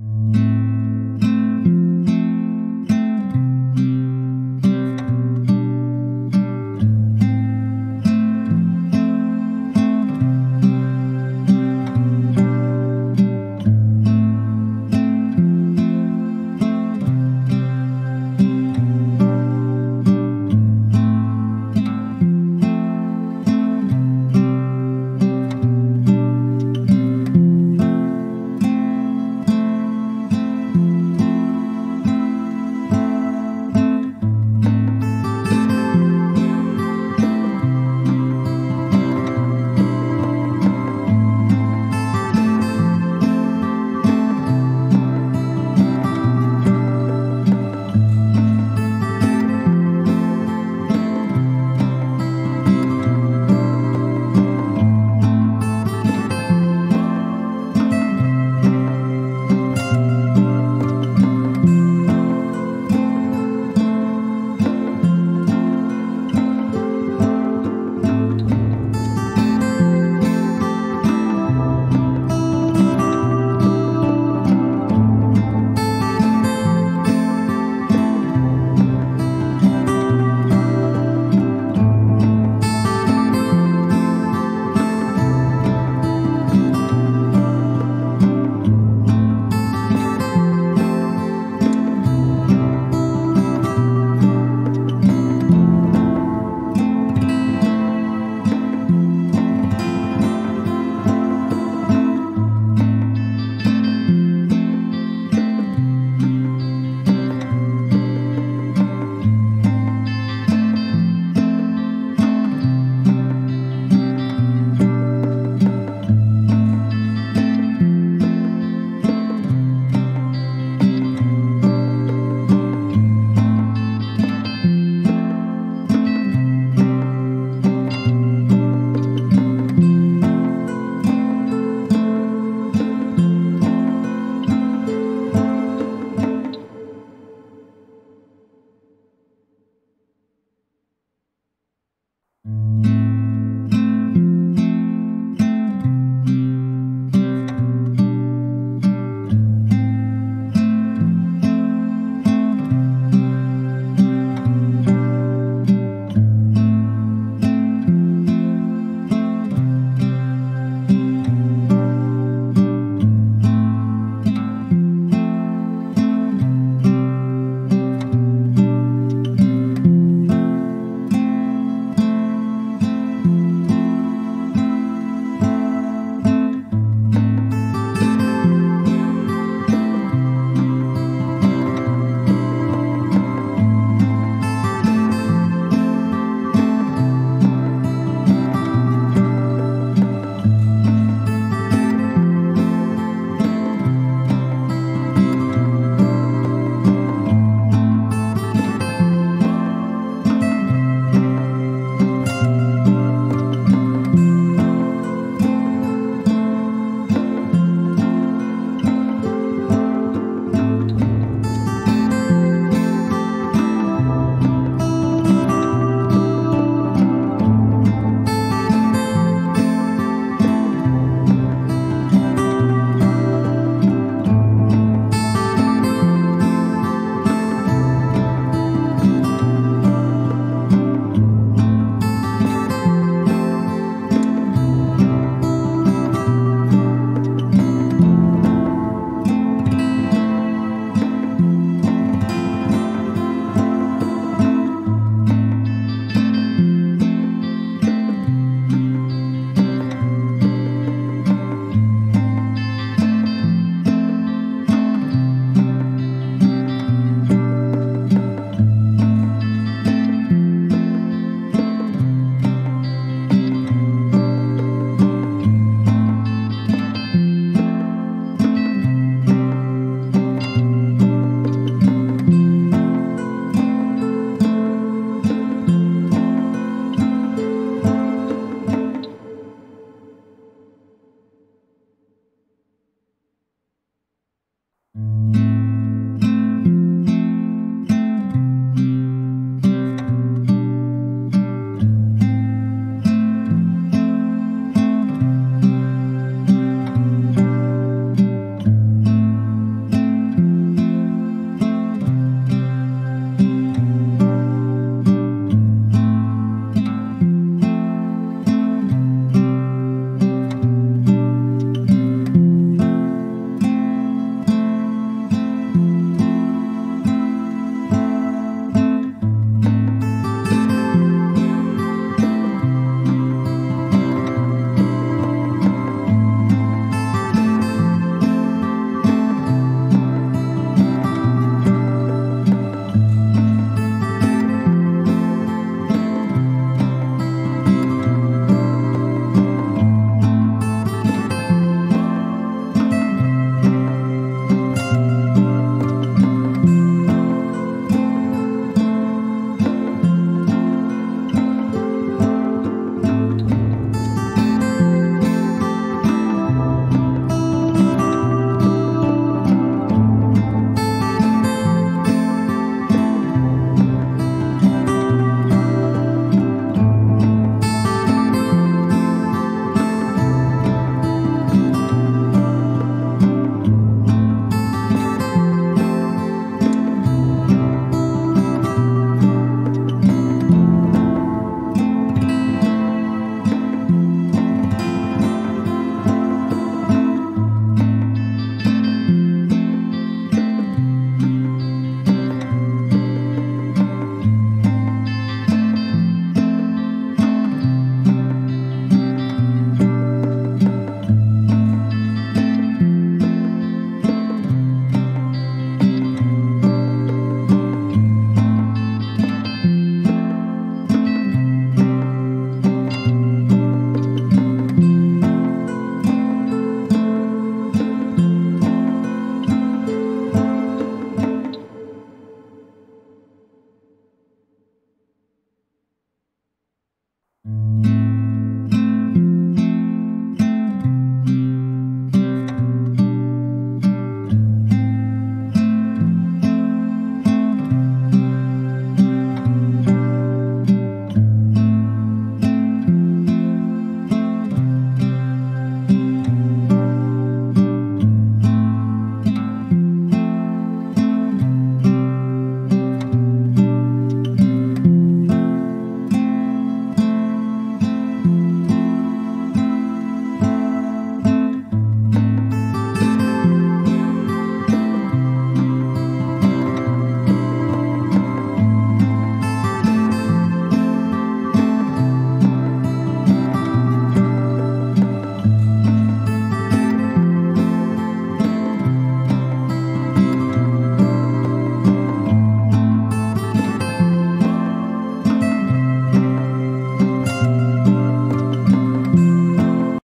you